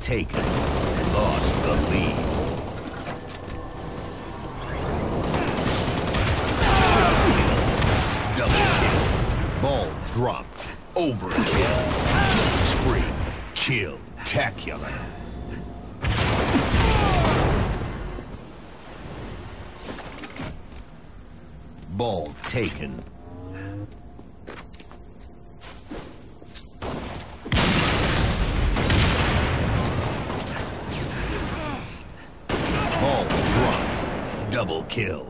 Taken. Lost the lead. Ball dropped. Overkill. Killing spree. Kill. Tacular. Ball taken. Double kill.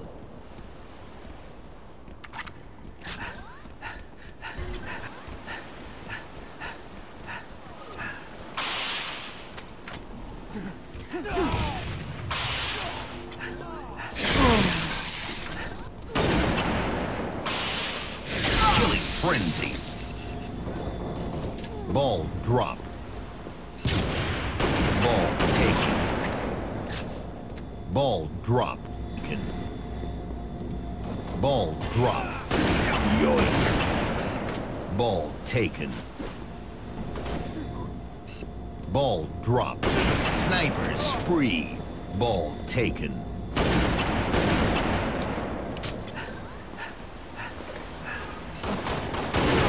Killing frenzy. Ball drop. Ball taken. Ball drop. Can. Ball drop. Yoink. Ball taken. Ball drop. Sniper spree. Ball taken.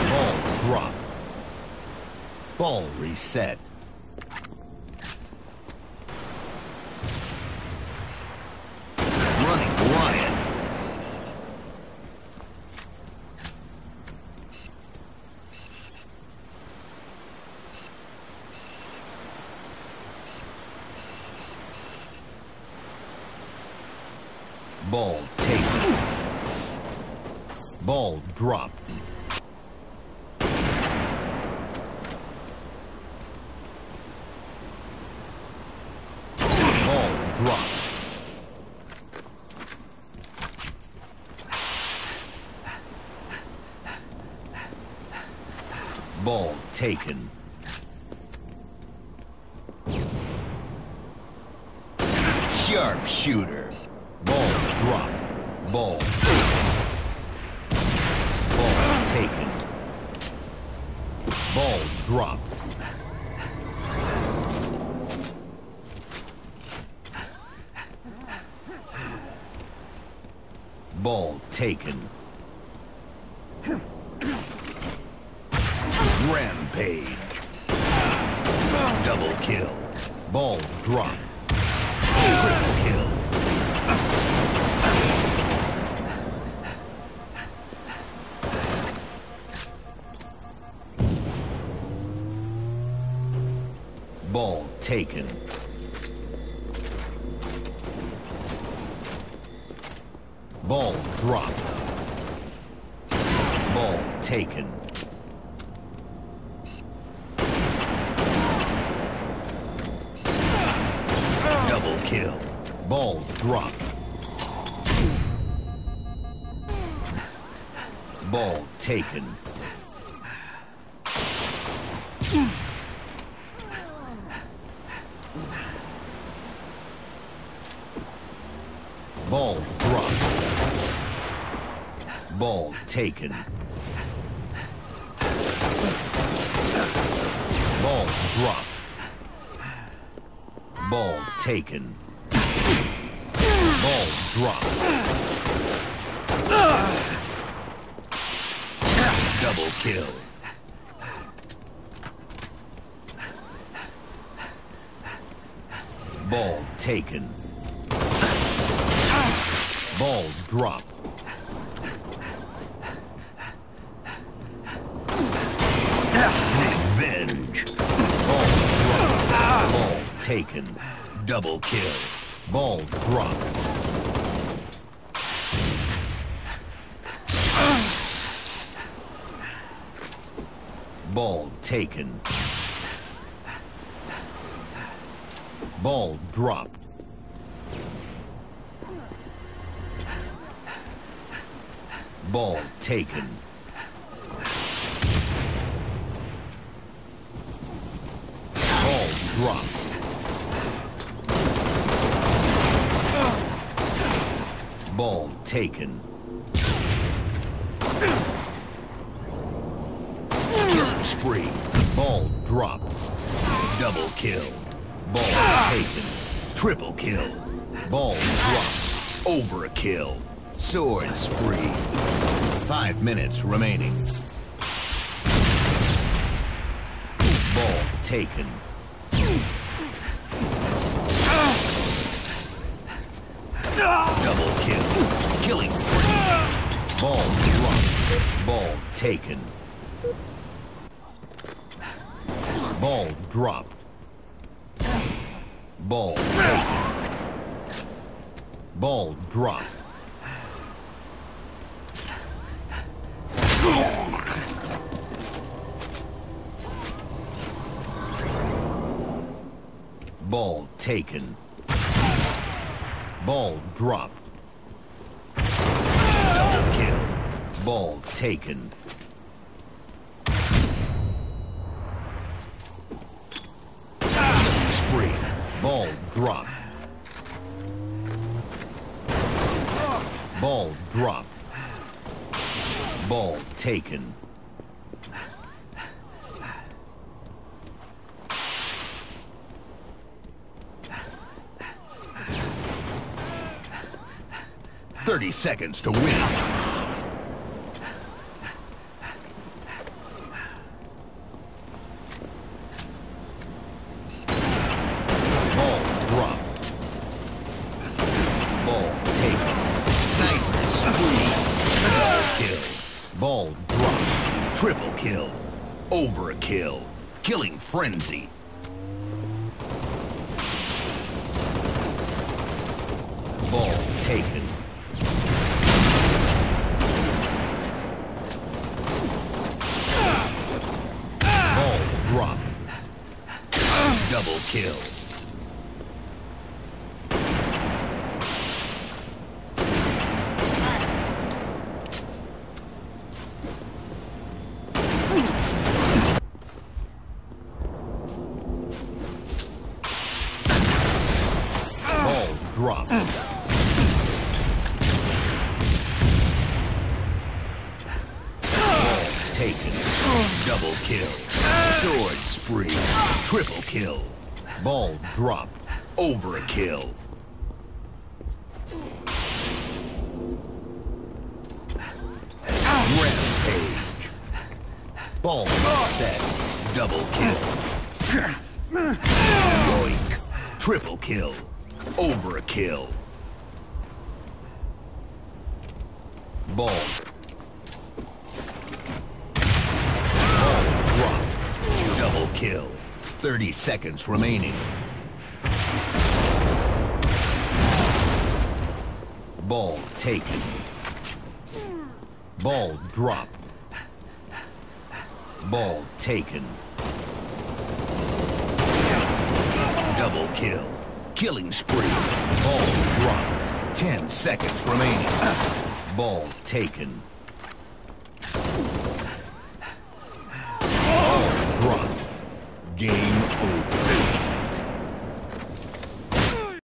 Ball drop. Ball reset. Running riot. Ball taken. Ball drop. Ball drop. Ball taken. Sharpshooter. Ball drop. Ball. Taken. Ball drop. Ball taken. Rampage. Double kill. Ball drop. Triple kill. Taken. Ball drop. Ball taken. Double kill. Ball drop. Ball taken. Ball drop. Ball taken. Ball drop. Ball taken. Ball drop. Double kill. Ball taken. Ball drop. Revenge. Ball drop. Ball taken. Double kill. Ball drop. Ball taken. Ball dropped. Ball taken. Ball dropped. Ball taken. Killing spree. Ball dropped. Double kill. Ball taken. Triple kill. Ball dropped. Overkill. Sword spree. Five minutes remaining. Ball taken. Double kill. Killing frenzy. Ball dropped. Ball taken. Ball dropped. Ball taken. Ball dropped. Ball taken. Ball dropped. Double kill. Ball taken. Spree. Ball dropped. Ball dropped. Ball taken. Thirty seconds to win. Ball dropped. Ball taken. Sniper spree. Kill. Ball dropped. Triple kill. Overkill. Killing frenzy. Ball taken. Ball dropped. Double kill. Double kill. Sword spree. Triple kill. Ball dropped. Overkill. Rampage. Ball set. Double kill. Triple kill. Overkill. Ball. Ball drop. Double kill. 30 seconds remaining. Ball taken. Ball dropped. Ball taken. Double kill. Killing spree. Ball dropped. Ten seconds remaining. Ball taken. Ball dropped. Game over.